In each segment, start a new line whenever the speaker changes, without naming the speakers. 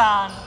啊。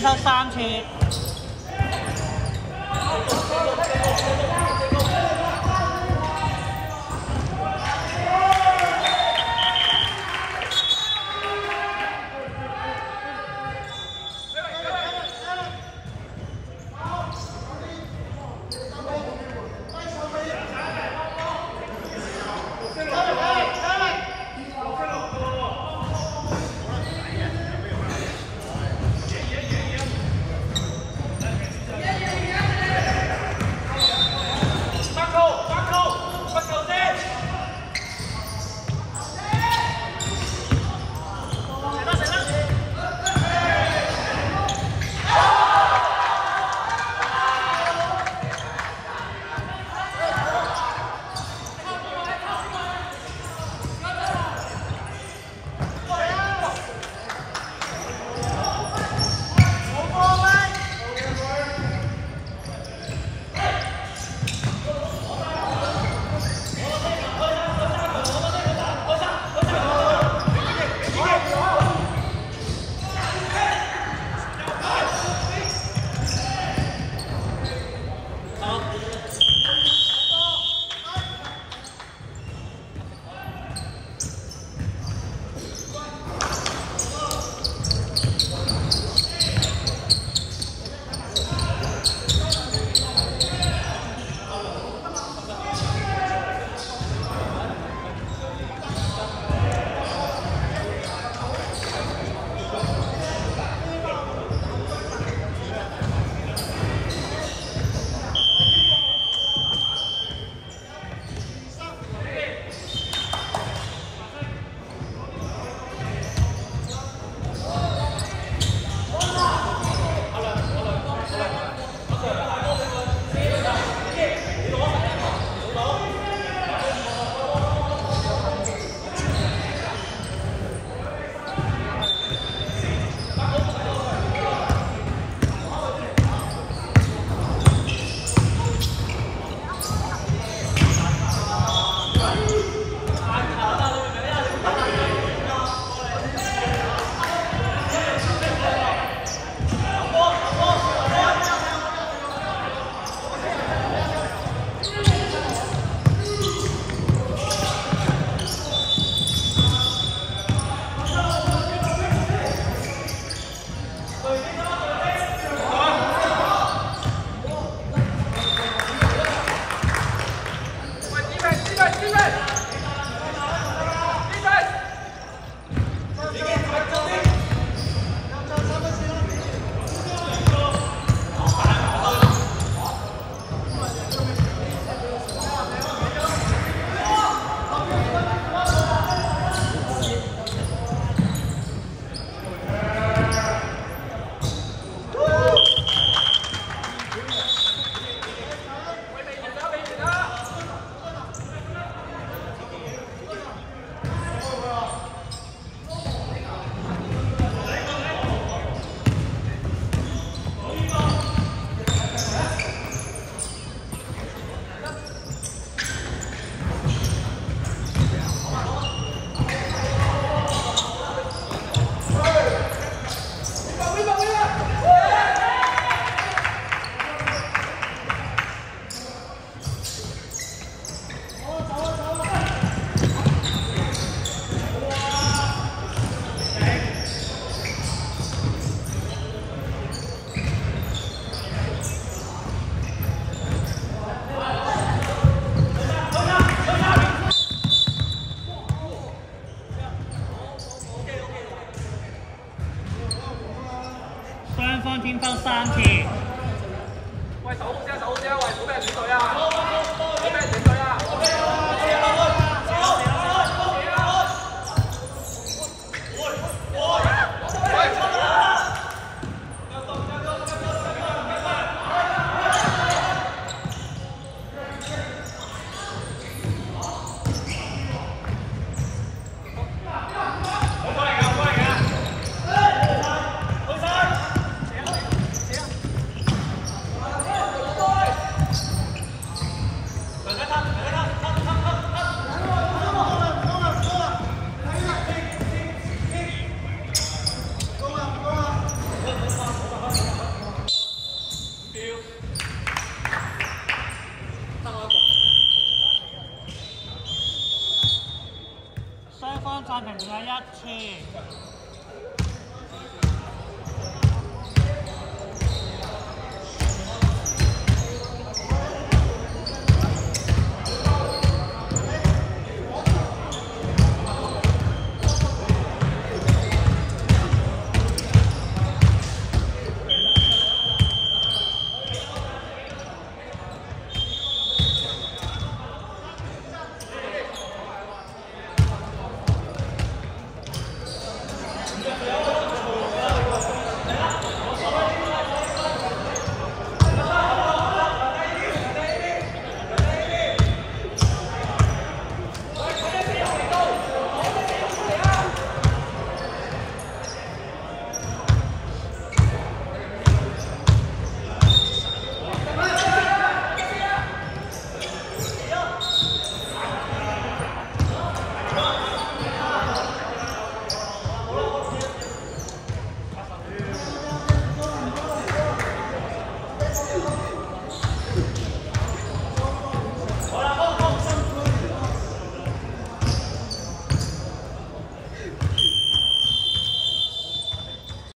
抽三次。